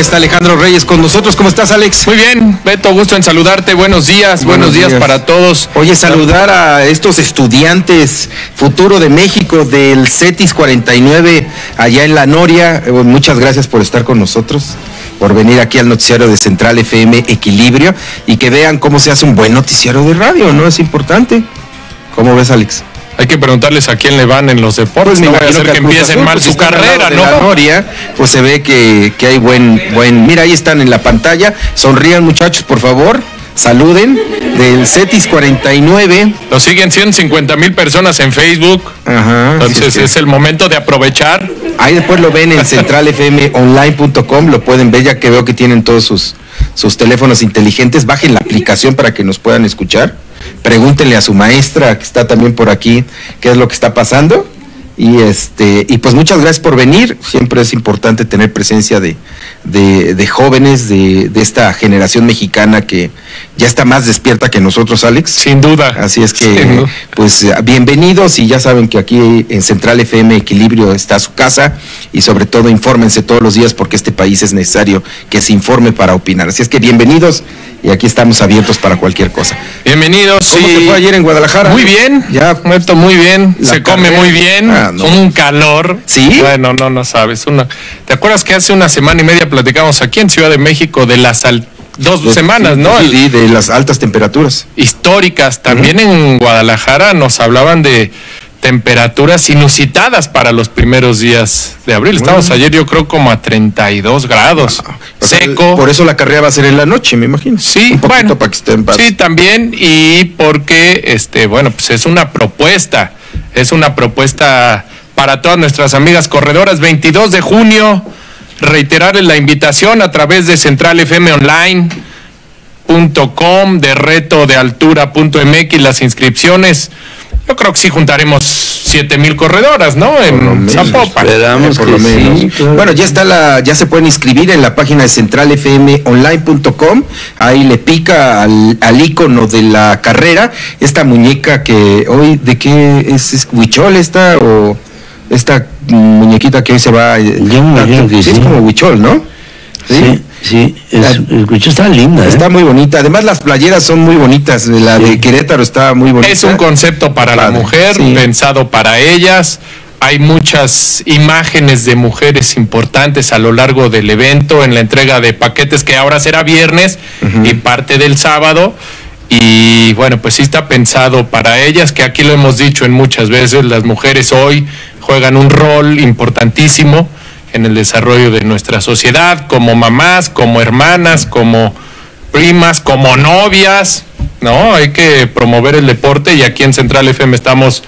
está Alejandro Reyes con nosotros. ¿Cómo estás, Alex? Muy bien, Beto, gusto en saludarte. Buenos días, buenos, días. para todos. Oye, saludar a estos estudiantes futuro de México del CETIS 49 allá en La Noria. Eh, Muchas gracias por estar con nosotros, por venir aquí al noticiario de Central FM Equilibrio y que vean cómo se hace un buen noticiario de radio, ¿no? Es importante. ¿Cómo ves, Alex? Hay que preguntarles a quién le van en los deportes. no vaya a ser que empiecen mal pues, su carrera, ¿no? La Noria, pues se ve que, que hay buen, buen. Mira, ahí están en la pantalla. Sonrían, muchachos, por favor. Saluden del CETIS 49. Lo siguen 150 mil personas en Facebook. Ajá. Entonces es es el momento de aprovechar. Ahí después lo ven en centralfmonline.com, lo pueden ver ya que veo que tienen todos sus, sus teléfonos inteligentes. Bajen la aplicación para que nos puedan escuchar. Pregúntenle a su maestra que está también por aquí qué es lo que está pasando. Y este, y pues muchas gracias por venir. Siempre es importante tener presencia de, de, de jóvenes de, de esta generación mexicana que ya está más despierta que nosotros, Alex. Sin duda. Así es que, pues bienvenidos y ya saben que aquí en Central FM Equilibrio está su casa y sobre todo infórmense todos los días porque este país es necesario que se informe para opinar. Así es que bienvenidos y aquí estamos abiertos para cualquier cosa. Bienvenidos. ¿Cómo sí. te fue ayer en Guadalajara? Muy bien. Ya. Beto, muy bien. La Se come muy bien. Ah, no. Un calor. ¿Sí? Bueno, no, no sabes. Una... ¿Te acuerdas que hace una semana y media platicamos aquí en Ciudad de México de las al- dos De- semanas, ¿no? Sí, sí, de las altas temperaturas. históricas. También en Guadalajara nos hablaban de temperaturas inusitadas para los primeros días de abril. Estamos ayer yo creo como a 32 grados. Sea, seco. por eso la carrera va a ser en la noche, me imagino. Sí, Un poquito bueno, para que esté en paz. sí, también y porque, este, bueno, pues es una propuesta, es una propuesta para todas nuestras amigas corredoras. 22 de junio, reiterarles la invitación a través de Central FM Online de reto de altura.mx las inscripciones. Yo creo que sí juntaremos 7 mil corredoras, ¿no? Por En. Zapopan. Esperamos por que lo menos. sí, claro. Bueno, ya está la, ya se pueden inscribir en la página de centralfmonline.com. Ahí le pica al, al icono de la carrera. Esta muñeca que hoy, ¿de qué es? ¿Es Huichol esta o esta muñequita que hoy se va? eh, Yo me imagino que es sí. como Huichol, ¿no? Sí, sí, es, La- el cucho está linda, ¿eh? Está muy bonita. Además, las playeras son muy bonitas. La Sí. de Querétaro está muy bonita. Es un concepto para la mujer, sí. pensado para ellas. Hay muchas imágenes de mujeres importantes a lo largo del evento en la entrega de paquetes que ahora será viernes y parte del sábado. Y bueno, pues sí está pensado para ellas, que aquí lo hemos dicho en muchas veces, las mujeres hoy juegan un rol importantísimo en el desarrollo de nuestra sociedad, como mamás, como hermanas, como primas, como novias, ¿no? Hay que promover el deporte y aquí en Central FM estamos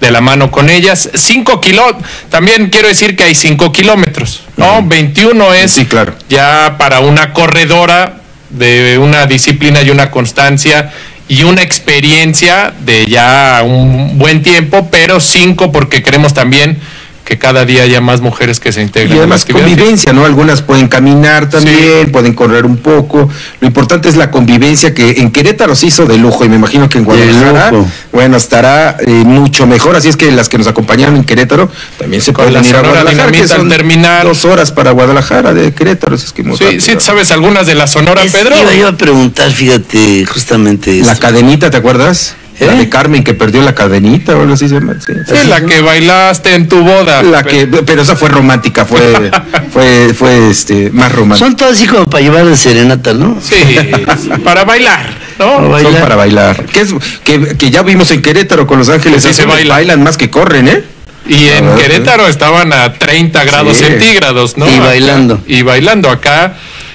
de la mano con ellas. Cinco kilómetros, también quiero decir que hay cinco kilómetros, ¿no? 21 es Sí, claro. ya para una corredora de una disciplina y una constancia y una experiencia de ya un buen tiempo, pero cinco porque queremos también que cada día haya más mujeres que se integren. Y la además actividad convivencia, ¿no? Algunas pueden caminar también, pueden correr un poco. Lo importante es la convivencia que en Querétaro se hizo de lujo y me imagino que en Guadalajara, bueno, estará eh, mucho mejor. Así es que las que nos acompañaron en Querétaro también se pueden la ir a Guadalajara, que son terminar. dos horas para Guadalajara de Querétaro. así es que muy Sí, rápido. sí, ¿sabes algunas de la Sonora, Es- Pedro? Iba yo a preguntar, fíjate, justamente La cadenita, ¿te acuerdas? La ¿Eh? de Carmen que perdió la cadenita o algo así se llama. Sí. Sí, la que bailaste en tu boda. La que, pero esa fue romántica, fue, fue, fue este, más romántica. Son todas así como para llevar de serenata, ¿no? Sí, para bailar, ¿no? Para bailar. Son para bailar. Que, es, que, que ya vimos en Querétaro con Los Ángeles. Sí se baila. Bailan más que corren, ¿eh? Y en A ver, Querétaro estaban a 30 grados Sí. centígrados, ¿no? Y Acá- bailando. Y bailando acá.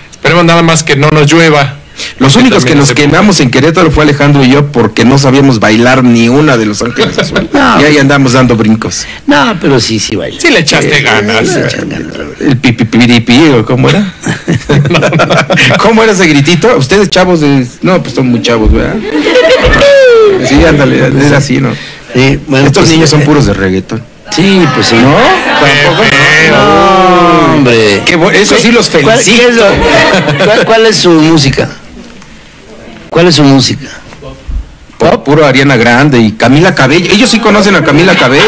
Esperemos nada más que no nos llueva. Los únicos que nos se- quemamos en Querétaro fue Alejandro y yo porque no sabíamos bailar ni una de Los Ángeles Azules. No. Y ahí andamos dando brincos. No, pero sí, sí baila. Sí le echaste ganas. Sí, le ganas. El pipipiripi, ¿o cómo era? ¿Cómo era ese gritito? Ustedes chavos de... No, pues son muy chavos, ¿verdad? Sí, ándale, era así, ¿no? Sí, bueno, Estos pues, niños son eh, puros de reggaetón. Sí, pues sí. ¿No? Tampoco. No, hombre. Qué eso sí los ¿Cuál, qué felicito. es lo- cuál- cuál es su música? ¿Cuál es su música? Pop, puro Ariana Grande y Camila Cabello. Ellos sí conocen a Camila Cabello.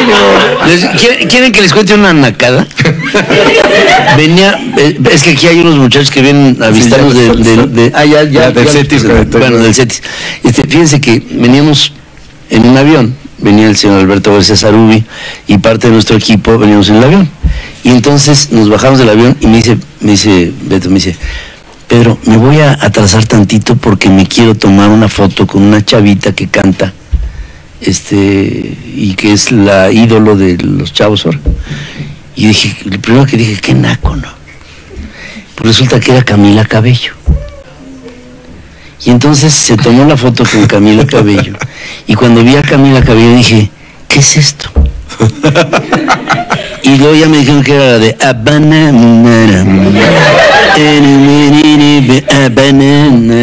¿quieren, quieren que les cuente una nacada? Venía, eh, es que aquí hay unos muchachos que vienen a Sí, visitarnos ya, de, de- de- ah, ya, ya, del Cetis, bueno, del Cetis. Este, fíjense que veníamos en un avión, venía el señor Alberto García Sarubi y parte de nuestro equipo veníamos en el avión. Y entonces nos bajamos del avión y me dice, me dice, Beto, me dice, Pedro, me voy a atrasar tantito porque me quiero tomar una foto con una chavita que canta este y que es la ídolo de los chavos ahora. Y dije, lo primero que dije, qué naco, ¿no? Pues resulta que era Camila Cabello. Y entonces se tomó la foto con Camila Cabello. Y cuando vi a Camila Cabello dije, ¿qué es esto? Y luego ya me dijeron que era la de Habana.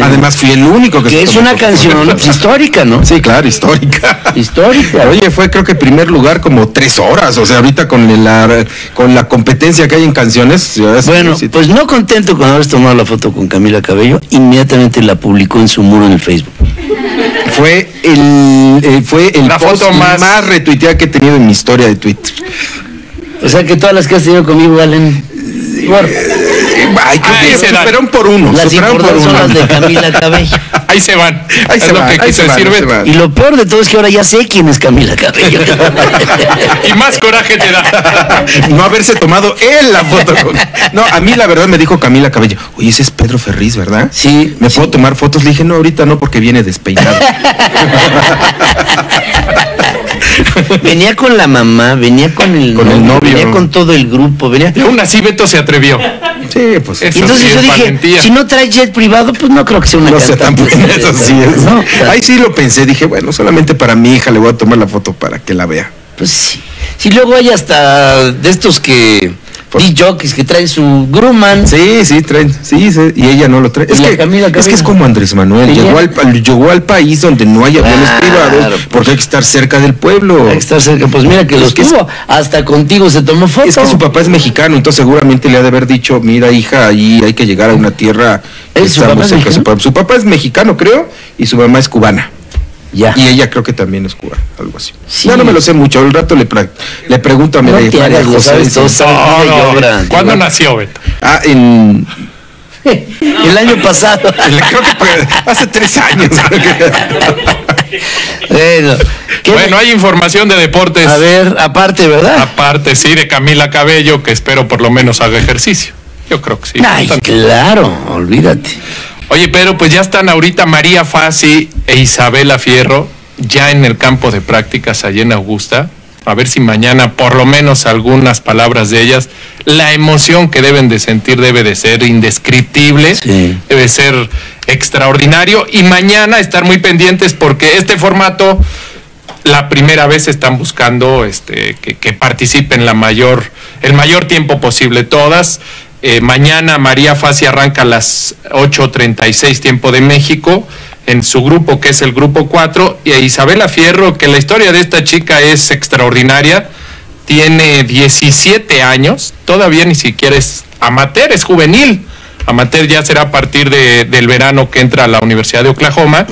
Además fui el único que que se es una canción pues, histórica, ¿no? Sí, claro, histórica. Histórica. Oye, fue creo que primer lugar como tres horas. O sea, ahorita con la, con la competencia que hay en canciones. Bueno, sí, pues no contento con haber tomado la foto con Camila Cabello, inmediatamente la publicó en su muro en el Facebook. fue el, eh, fue el La post foto más... más- retuiteada que he tenido en mi historia de Twitter. O sea que todas las que has tenido conmigo valen. por- Ay, creo Ahí que se por uno. Las superaron por importantes son uno. las de Camila Cabello. Ahí se van. Ahí es se lo van, que ahí se van, decir van. Y lo peor de todo es que ahora ya sé quién es Camila Cabello. Y más coraje te da. no haberse tomado él la foto. con- No, a mí la verdad me dijo Camila Cabello, oye, ese es Pedro Ferriz, ¿verdad? Sí, ¿Me sí. puedo tomar fotos? Le dije, no, ahorita no, porque viene despeinado. venía con la mamá, venía con el, Con el novio. venía con todo el grupo, venía. Y aún así Beto se atrevió. sí, pues. Eso entonces sí yo dije, valentía. si no trae jet privado, pues no creo que sea una No sé, cantante. tampoco, eso sí es. No, Ahí sí lo pensé, dije, bueno, solamente para mi hija le voy a tomar la foto para que la vea. Pues sí. Si luego hay hasta de estos que. Por- jockeys que traen su Grumman. Sí, sí, traen, sí, sí, y ella no lo trae. Y Es que, Camila es que es como Andrés Manuel, llegó al, llegó al país donde no hay aviones Claro, privados, pues. porque hay que estar cerca del pueblo. Hay que estar cerca. Pues mira que los tuvo. Hasta contigo se tomó foto. Es que su papá es mexicano, entonces seguramente le ha de haber dicho, mira hija, ahí hay que llegar a una tierra que ¿Es su papá cerca. Su papá es mexicano, creo, y su mamá es cubana. Ya. Y ella creo que también es cubana, algo así. Sí. No, no me lo sé mucho, al rato le, pra- le pregunto a María, lo José, sabes sabes No, no. ¿Cuándo nació Beto? Ah, en... El año pasado. Creo que fue hace tres años. bueno, ¿qué Bueno, hay información de deportes. a ver, aparte, ¿verdad? Aparte, sí, de Camila Cabello, que espero por lo menos haga ejercicio. Yo creo que sí. Ay, claro, olvídate. Oye, pero pues ya están ahorita María Fassi e Isabela Fierro ya en el campo de prácticas allá en Augusta. A ver si mañana por lo menos algunas palabras de ellas. La emoción que deben de sentir debe de ser indescriptible, Sí. debe ser extraordinario y mañana estar muy pendientes porque este formato la primera vez están buscando este, que, que participen la mayor, el mayor tiempo posible todas. Eh, mañana María Fassi arranca a las 8.36 tiempo de México en su grupo que es el grupo 4 y a Isabela Fierro que la historia de esta chica es extraordinaria. Tiene 17 años, todavía ni siquiera es amateur, es juvenil. Amateur ya será a partir de- del verano que entra a la Universidad de Oklahoma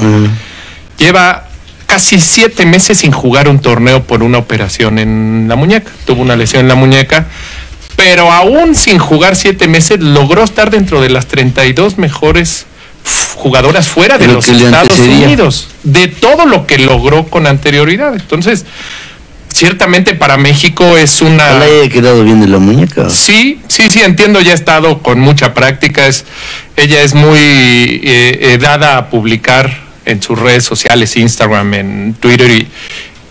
lleva casi siete meses sin jugar un torneo por una operación en la muñeca. Tuvo una lesión en la muñeca, pero aún sin jugar siete meses logró estar dentro de las 32 mejores jugadoras fuera de Lo los le Estados. Unidos, de todo lo que logró con anterioridad. Entonces, ciertamente para México es una... Ojalá haya quedado bien de la muñeca. Sí, sí, sí, entiendo, ya ha estado con mucha práctica, es, ella es muy eh, eh, dada a publicar en sus redes sociales, Instagram, en Twitter, y,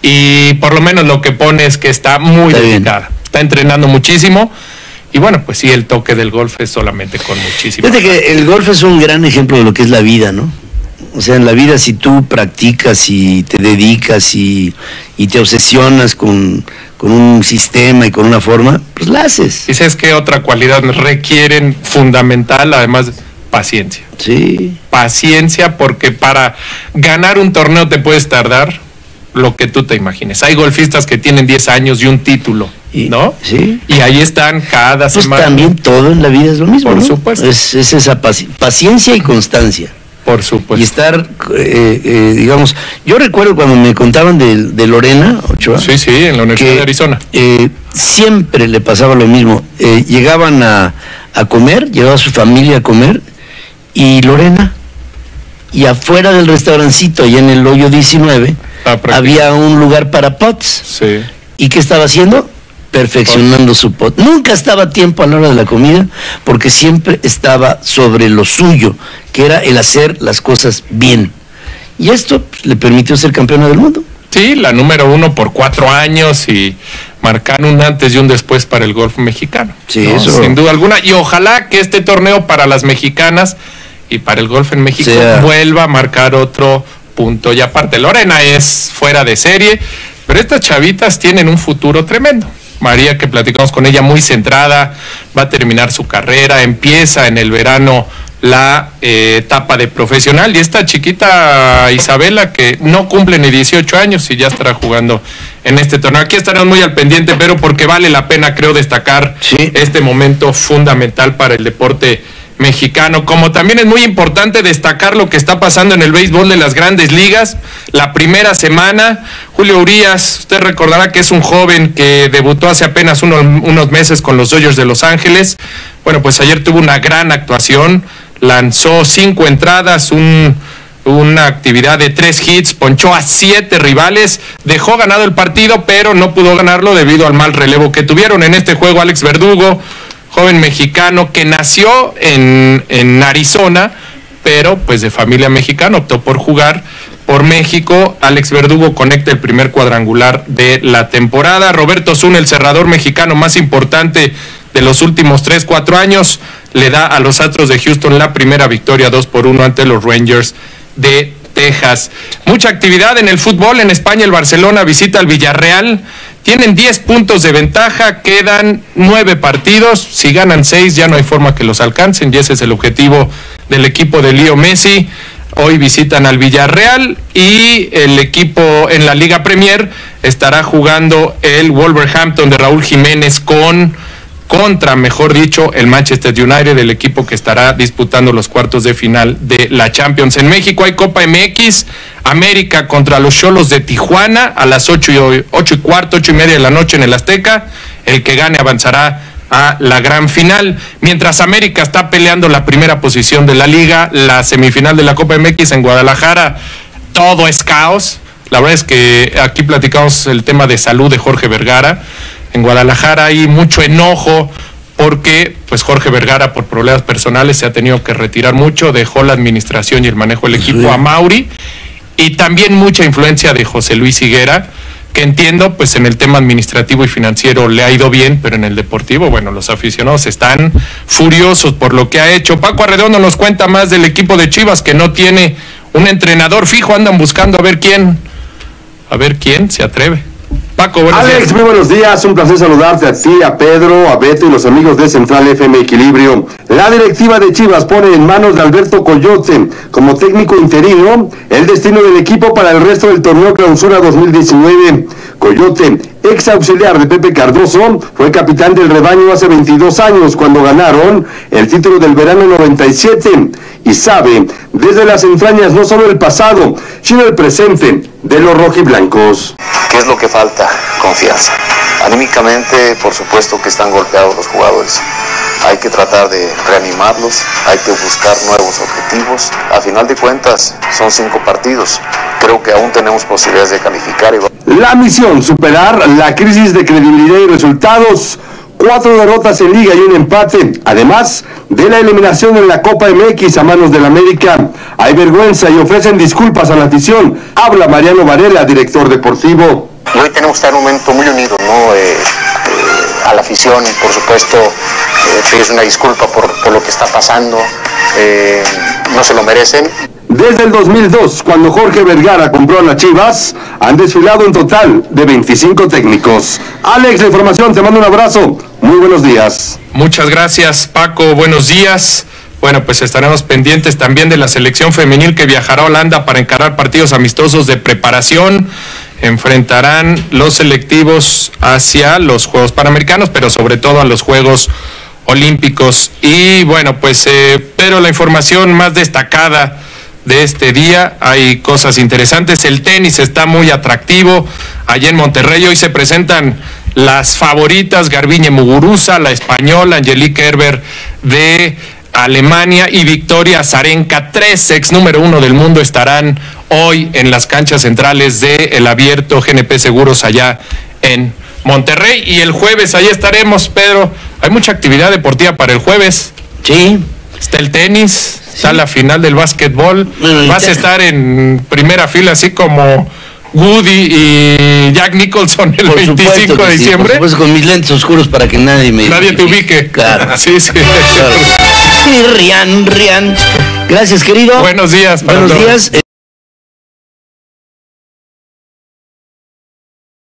y por lo menos lo que pone es que está muy Está bien. Está entrenando muchísimo, y bueno, pues sí, el toque del golf es solamente con muchísimo. Fíjate que el golf es un gran ejemplo de lo que es la vida, ¿no? O sea, en la vida si tú practicas y te dedicas y, y te obsesionas con, con un sistema y con una forma, pues la haces. ¿Y sabes qué otra cualidad requieren fundamental, además de paciencia? Sí. paciencia porque para ganar un torneo te puedes tardar lo que tú te imagines. Hay golfistas que tienen 10 años y un título, Y- ¿no? sí. Y ahí están cada Pues semana. también todo en la vida es lo mismo. Por ¿no? supuesto. Es, es esa paci- paciencia y constancia. Por supuesto. Y estar, eh, eh, digamos, yo recuerdo cuando me contaban de, de Lorena, Ochoa, Sí, sí, en la Universidad que, de Arizona. eh, siempre le pasaba lo mismo. Eh, llegaban a, a comer, llegaba su familia a comer, y Lorena, y afuera del restaurancito, allá en el hoyo 19, Ah, había un lugar para pots. Sí. ¿Y qué estaba haciendo? Perfeccionando su pot. Nunca estaba a tiempo a la hora de la comida, porque siempre estaba sobre lo suyo, que era el hacer las cosas bien. Y esto pues, le permitió ser campeona del mundo. Sí, la número uno por cuatro años y marcar un antes y un después para el golf mexicano. Sí, ¿no? eso. Sin duda alguna. Y ojalá que este torneo para las mexicanas y para el golf en México Sea- vuelva a marcar otro punto. Y aparte, Lorena es fuera de serie, pero estas chavitas tienen un futuro tremendo. María, que platicamos con ella, muy centrada, va a terminar su carrera, empieza en el verano la eh, etapa de profesional y esta chiquita Isabela que no cumple ni 18 años y ya estará jugando en este torneo. Aquí estaremos muy al pendiente, pero porque vale la pena creo destacar Sí. este momento fundamental para el deporte mexicano. Como también es muy importante destacar lo que está pasando en el béisbol de las grandes ligas. La primera semana, Julio Urias, usted recordará que es un joven que debutó hace apenas uno- unos meses con los Dodgers de Los Ángeles. Bueno, pues ayer tuvo una gran actuación, lanzó cinco entradas, un una actividad de tres hits, ponchó a siete rivales, dejó ganado el partido, pero no pudo ganarlo debido al mal relevo que tuvieron en este juego Alex Verdugo, joven mexicano que nació en, en Arizona, pero pues de familia mexicana, optó por jugar por México. Alex Verdugo conecta el primer cuadrangular de la temporada. Roberto Zun, el cerrador mexicano más importante de los últimos 3, 4 años, le da a los Astros de Houston la primera victoria 2 por 1 ante los Rangers de Texas. Mucha actividad en el fútbol. En España el Barcelona visita al Villarreal. Tienen 10 puntos de ventaja, quedan 9 partidos. Si ganan 6 ya no hay forma que los alcancen y ese es el objetivo del equipo de Leo Messi. Hoy visitan al Villarreal y el equipo en la Liga Premier estará jugando el Wolverhampton de Raúl Jiménez con contra, mejor dicho, el Manchester United, el equipo que estará disputando los cuartos de final de la Champions. En México hay Copa MX, América contra los Cholos de Tijuana a las 8 y, 8 y cuarto, 8 y media de la noche en el Azteca. El que gane avanzará a la gran final. Mientras América está peleando la primera posición de la liga, la semifinal de la Copa MX en Guadalajara, todo es caos. La verdad es que aquí platicamos el tema de salud de Jorge Vergara. En Guadalajara hay mucho enojo porque pues Jorge Vergara por problemas personales se ha tenido que retirar mucho, dejó la administración y el manejo del equipo a Mauri y también mucha influencia de José Luis Higuera, que entiendo pues en el tema administrativo y financiero le ha ido bien, pero en el deportivo, bueno, los aficionados están furiosos por lo que ha hecho. Paco Arredondo nos cuenta más del equipo de Chivas que no tiene un entrenador fijo, andan buscando a ver quién, a ver quién se atreve. Paco, buenos Alex, días. muy buenos días. Un placer saludarte a ti, a Pedro, a Beto y los amigos de Central FM Equilibrio. La directiva de Chivas pone en manos de Alberto Coyote como técnico interino el destino del equipo para el resto del torneo Clausura 2019. Coyote, ex auxiliar de Pepe Cardoso, fue capitán del rebaño hace 22 años cuando ganaron el título del verano 97 y sabe desde las entrañas no solo el pasado, sino el presente de los rojiblancos. ¿Qué es lo que falta? Confianza. Anímicamente, por supuesto que están golpeados los jugadores. Hay que tratar de reanimarlos, hay que buscar nuevos objetivos. A final de cuentas, son cinco partidos. Creo que aún tenemos posibilidades de calificar y La misión, superar la crisis de credibilidad y resultados. Cuatro derrotas en liga y un empate. Además de la eliminación en la Copa MX a manos del América. Hay vergüenza y ofrecen disculpas a la afición. Habla Mariano Varela, director deportivo. Y hoy tenemos que estar un momento muy unido, ¿no? Eh, eh, a la afición, por supuesto, eh, pedirles una disculpa por, por lo que está pasando. Eh, no se lo merecen. Desde el 2002, cuando Jorge Vergara compró las Chivas, han desfilado un total de 25 técnicos. Alex, la información, te mando un abrazo. Muy buenos días. Muchas gracias, Paco. Buenos días. Bueno, pues estaremos pendientes también de la selección femenil que viajará a Holanda para encarar partidos amistosos de preparación. Enfrentarán los selectivos hacia los Juegos Panamericanos, pero sobre todo a los Juegos Olímpicos. Y bueno, pues, eh, pero la información más destacada de este día. Hay cosas interesantes. El tenis está muy atractivo. Allá en Monterrey hoy se presentan las favoritas Garbiñe Muguruza, la española Angelique Herber de Alemania y Victoria Zarenka, tres ex número uno del mundo, estarán hoy en las canchas centrales del el abierto GNP Seguros allá en Monterrey. Y el jueves ahí estaremos, Pedro. Hay mucha actividad deportiva para el jueves. Sí. Está el tenis, está la final del básquetbol. Bueno, el Vas a estar en primera fila, así como Woody y Jack Nicholson el Por 25 supuesto que de sí, diciembre. por supuesto, con mis lentes oscuros para que nadie me Nadie te ubique. Claro. Sí, sí. claro. Rian, Rian. Gracias, querido. Buenos días para Buenos todos. días.